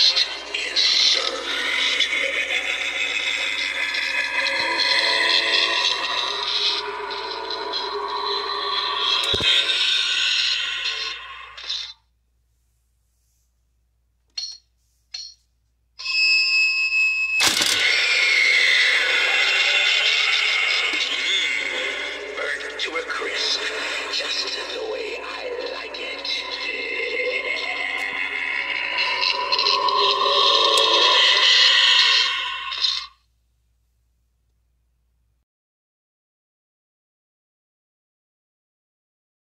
breakfast is served. Burned to a crisp, just the way